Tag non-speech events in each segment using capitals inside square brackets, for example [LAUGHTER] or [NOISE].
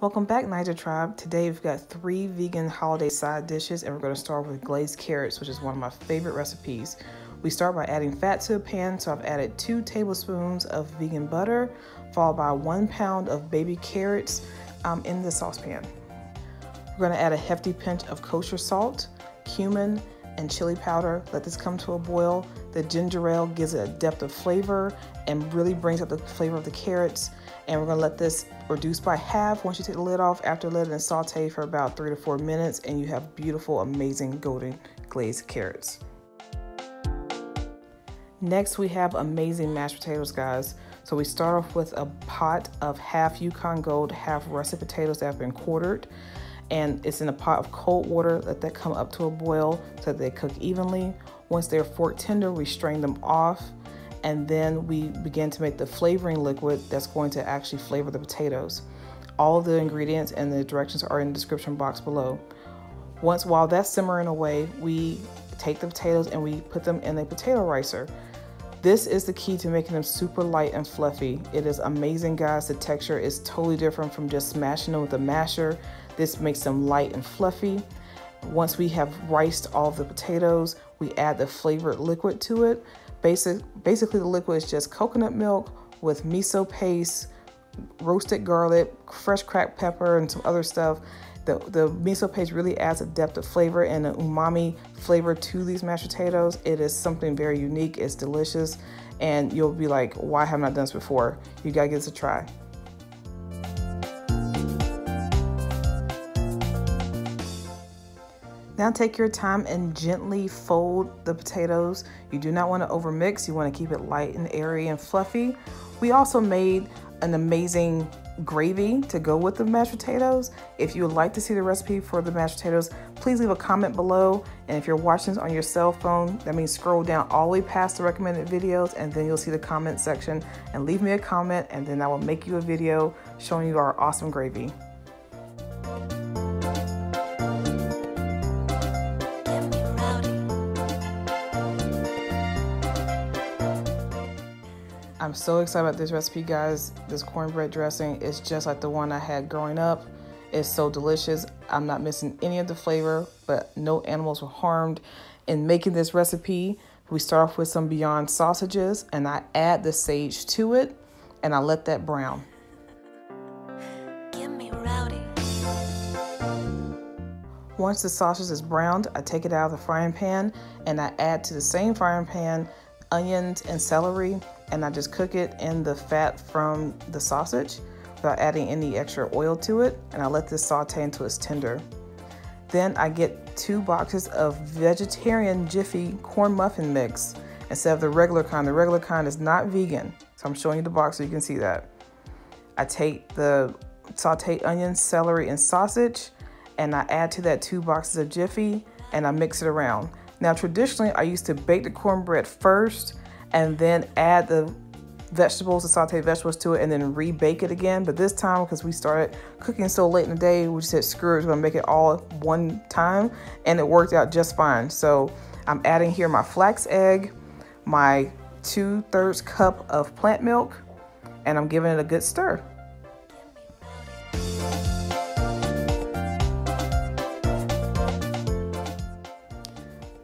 Welcome back, Naija Tribe. Today we've got three vegan holiday side dishes, and we're going to start with glazed carrots, which is one of my favorite recipes. We start by adding fat to a pan, so I've added two tablespoons of vegan butter, followed by one pound of baby carrots um, in the saucepan. We're going to add a hefty pinch of kosher salt, cumin, and chili powder. Let this come to a boil. The ginger ale gives it a depth of flavor and really brings up the flavor of the carrots. And we're gonna let this reduce by half once you take the lid off after letting it saute for about three to four minutes and you have beautiful, amazing golden glazed carrots. Next, we have amazing mashed potatoes, guys. So we start off with a pot of half Yukon Gold, half russet potatoes that have been quartered. And it's in a pot of cold water. Let that come up to a boil so that they cook evenly. Once they're fork tender, we strain them off and then we begin to make the flavoring liquid that's going to actually flavor the potatoes. All the ingredients and the directions are in the description box below. Once while that's simmering away, we take the potatoes and we put them in a potato ricer. This is the key to making them super light and fluffy. It is amazing, guys. The texture is totally different from just smashing them with a masher. This makes them light and fluffy. Once we have riced all the potatoes, we add the flavored liquid to it. Basic, basically, the liquid is just coconut milk with miso paste, roasted garlic, fresh cracked pepper, and some other stuff. The, the miso paste really adds a depth of flavor and an umami flavor to these mashed potatoes. It is something very unique. It's delicious. And you'll be like, why haven't I done this before? You gotta give this a try. Now take your time and gently fold the potatoes. You do not want to overmix. You want to keep it light and airy and fluffy. We also made an amazing gravy to go with the mashed potatoes. If you would like to see the recipe for the mashed potatoes, please leave a comment below. And if you're watching this on your cell phone, that means scroll down all the way past the recommended videos and then you'll see the comment section and leave me a comment and then I will make you a video showing you our awesome gravy. I'm so excited about this recipe, guys. This cornbread dressing is just like the one I had growing up. It's so delicious. I'm not missing any of the flavor, but no animals were harmed. In making this recipe, we start off with some Beyond sausages and I add the sage to it and I let that brown. Once the sausage is browned, I take it out of the frying pan and I add to the same frying pan onions and celery and I just cook it in the fat from the sausage without adding any extra oil to it and I let this saute until it's tender. Then I get two boxes of vegetarian Jiffy corn muffin mix instead of the regular kind. The regular kind is not vegan, so I'm showing you the box so you can see that. I take the sauteed onions, celery, and sausage and I add to that two boxes of Jiffy and I mix it around. Now traditionally I used to bake the cornbread first and then add the vegetables, the sauteed vegetables to it, and then rebake it again. But this time, because we started cooking so late in the day, we said, screw it, we're gonna make it all one time. And it worked out just fine. So I'm adding here my flax egg, my two thirds cup of plant milk, and I'm giving it a good stir.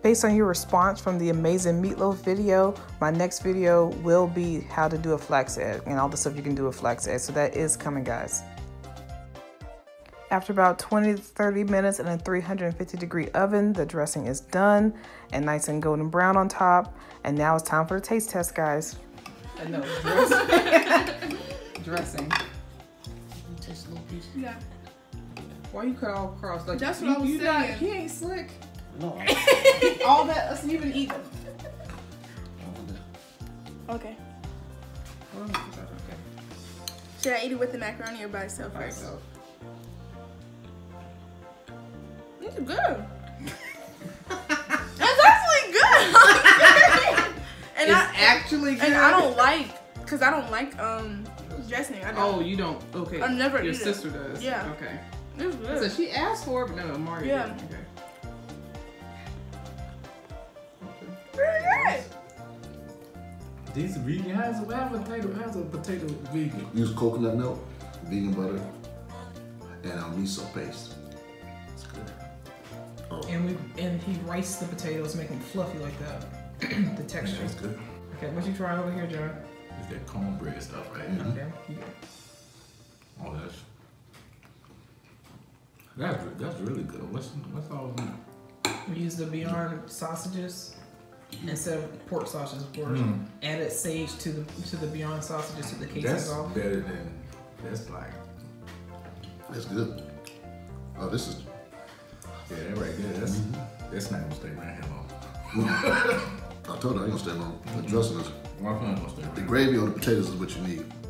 Based on your response from the amazing meatloaf video, my next video will be how to do a flax egg and all the stuff you can do with flax egg. So that is coming, guys. After about 20 to 30 minutes in a 350 degree oven, the dressing is done and nice and golden brown on top. And now it's time for the taste test, guys. Uh, no, dressing. [LAUGHS] dressing. Taste a little piece. Yeah. Why you cut all across? Like, That's what you, I was you saying. Not, he ain't slick. No. [LAUGHS] All that us even eat them. Okay. Should I eat it with the macaroni or by itself by first? Itself. It's good. it's actually good. [LAUGHS] and it's I, actually good. And I don't like, cause I don't like um dressing. I don't. Oh, you don't? Okay. I never. Your sister it. does. Yeah. Okay. It's good. So she asked for it, but no, Mario. Yeah. Didn't. Okay. These vegan. has a, how's a potato? How's a potato vegan? Use coconut milk, vegan butter, and a miso paste. It's good. Oh, And we and he riced the potatoes, make them fluffy like that. [CLEARS THROAT] the Yeah, texture. it's good. Okay, what you trying over here, John? It's that cornbread stuff right Mhm. Okay. you- Oh, that's that's that's really good. What's what's all that? We use the Beyond sausages instead of pork sausages, of course. Mm. Added sage to the to the Beyond sausages to the That's casings off. better than that's like that's good. Oh, this is. yeah, that right there. That's Mm-hmm. that's not gonna stay right here long. I told you I ain't gonna stay long. The dressing is. Why not gonna stay The gravy on the potatoes is what you need in your life.